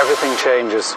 everything changes.